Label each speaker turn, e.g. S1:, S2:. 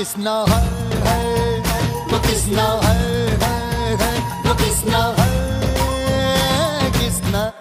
S1: किसना हर है तो किसना है